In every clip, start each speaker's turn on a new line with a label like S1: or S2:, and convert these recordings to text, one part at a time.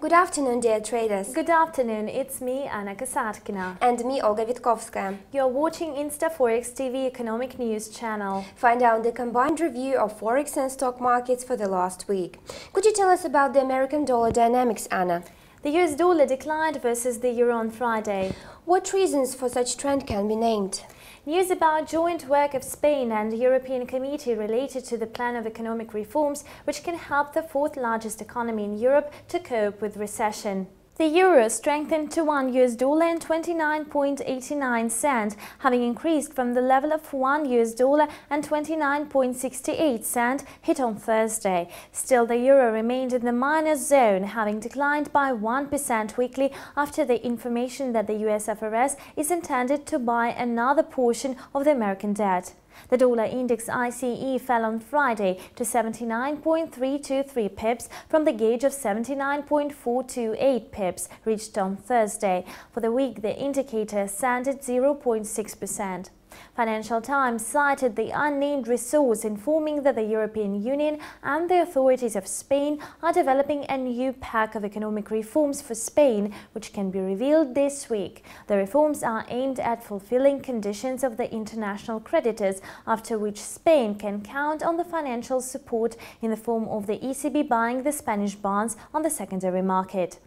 S1: Good afternoon, dear traders.
S2: Good afternoon, it's me, Anna Kasatkina.
S1: And me, Olga Vitkovskaya.
S2: You're watching InstaForex TV economic news channel.
S1: Find out the combined review of Forex and stock markets for the last week. Could you tell us about the American dollar dynamics, Anna?
S2: The US dollar declined versus the euro on Friday.
S1: What reasons for such trend can be named?
S2: News about joint work of Spain and the European Committee related to the plan of economic reforms which can help the fourth largest economy in Europe to cope with recession. The euro strengthened to 1 US dollar and 29.89 cent, having increased from the level of 1 US dollar and 29.68 cent hit on Thursday. Still, the euro remained in the minus zone, having declined by 1% weekly after the information that the US FRS is intended to buy another portion of the American debt. The dollar index ICE fell on Friday to 79.323 pips from the gauge of 79.428 pips reached on Thursday. For the week, the indicator ascended 0.6%. Financial Times cited the unnamed resource informing that the European Union and the authorities of Spain are developing a new pack of economic reforms for Spain, which can be revealed this week. The reforms are aimed at fulfilling conditions of the international creditors, after which Spain can count on the financial support in the form of the ECB buying the Spanish bonds on the secondary market.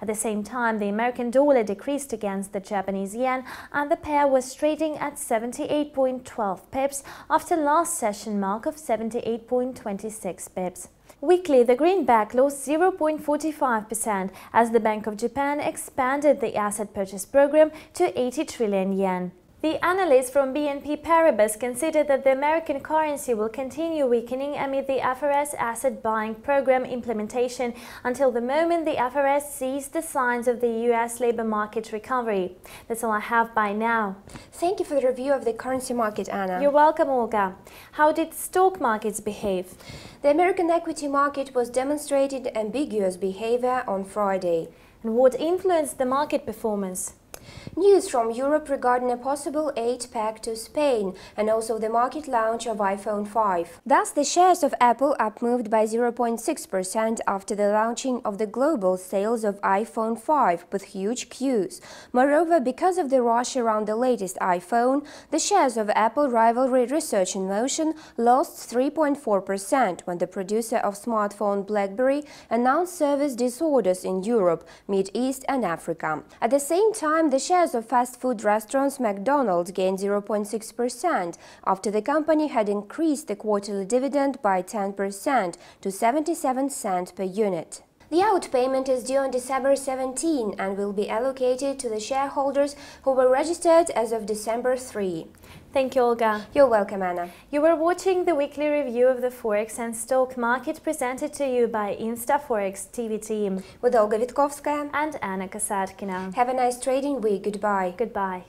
S2: At the same time, the American dollar decreased against the Japanese yen and the pair was trading at 78.12 pips after last session mark of 78.26 pips. Weekly, the greenback lost 0.45% as the Bank of Japan expanded the asset purchase program to 80 trillion yen. The analysts from BNP Paribas consider that the American currency will continue weakening amid the FRS asset buying program implementation until the moment the FRS sees the signs of the US labor market recovery. That's all I have by now.
S1: Thank you for the review of the currency market, Anna.
S2: You're welcome, Olga. How did stock markets behave?
S1: The American equity market was demonstrating ambiguous behavior on Friday.
S2: And what influenced the market performance?
S1: News from Europe regarding a possible aid pack to Spain and also the market launch of iPhone 5. Thus, the shares of Apple up moved by 0.6% after the launching of the global sales of iPhone 5 with huge queues. Moreover, because of the rush around the latest iPhone, the shares of Apple rivalry Research in Motion lost 3.4% when the producer of smartphone BlackBerry announced service disorders in Europe, Mid East and Africa. At the same time, the shares of fast food restaurants McDonald's gained 0.6% after the company had increased the quarterly dividend by 10% to 77 cents per unit. The outpayment is due on December 17 and will be allocated to the shareholders who were registered as of December 3.
S2: Thank you, Olga.
S1: You're welcome, Anna.
S2: You were watching the weekly review of the Forex and stock market presented to you by InstaForex TV team
S1: with Olga Vitkovskaya
S2: and Anna Kasatkina.
S1: Have a nice trading week. Goodbye.
S2: Goodbye.